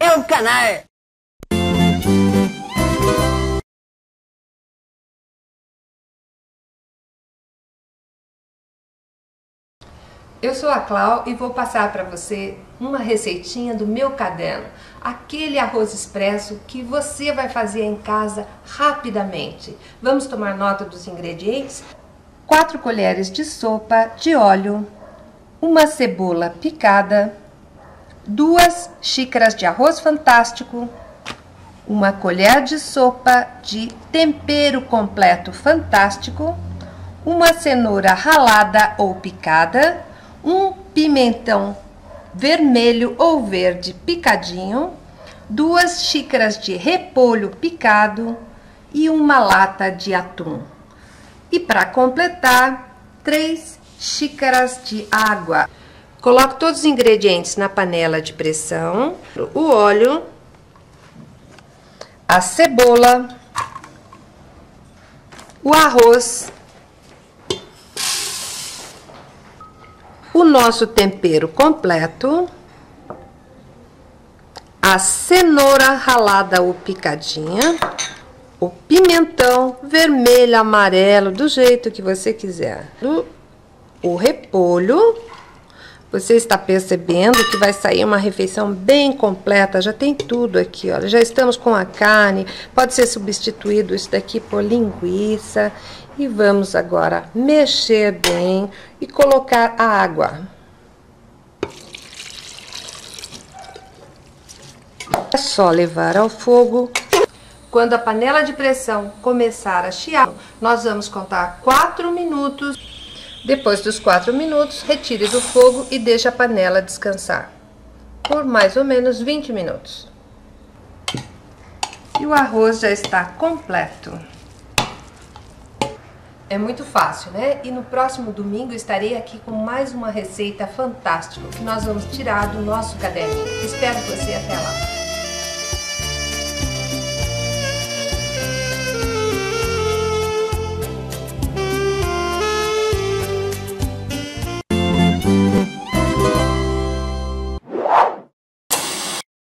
ao canal. Eu sou a Clau e vou passar para você uma receitinha do meu caderno. Aquele arroz expresso que você vai fazer em casa rapidamente. Vamos tomar nota dos ingredientes? 4 colheres de sopa de óleo, uma cebola picada, duas xícaras de arroz fantástico, uma colher de sopa de tempero completo fantástico, uma cenoura ralada ou picada, um pimentão vermelho ou verde picadinho, duas xícaras de repolho picado e uma lata de atum. E para completar, três xícaras de água. Coloque todos os ingredientes na panela de pressão, o óleo, a cebola, o arroz o nosso tempero completo, a cenoura ralada ou picadinha, o pimentão vermelho, amarelo, do jeito que você quiser, o repolho. Você está percebendo que vai sair uma refeição bem completa, já tem tudo aqui, olha, já estamos com a carne, pode ser substituído isso daqui por linguiça e vamos agora mexer bem e colocar a água. É só levar ao fogo. Quando a panela de pressão começar a chiar, nós vamos contar 4 minutos. Depois dos 4 minutos, retire do fogo e deixe a panela descansar por mais ou menos 20 minutos. E o arroz já está completo. É muito fácil, né? E no próximo domingo estarei aqui com mais uma receita fantástica que nós vamos tirar do nosso caderninho. Espero você até lá.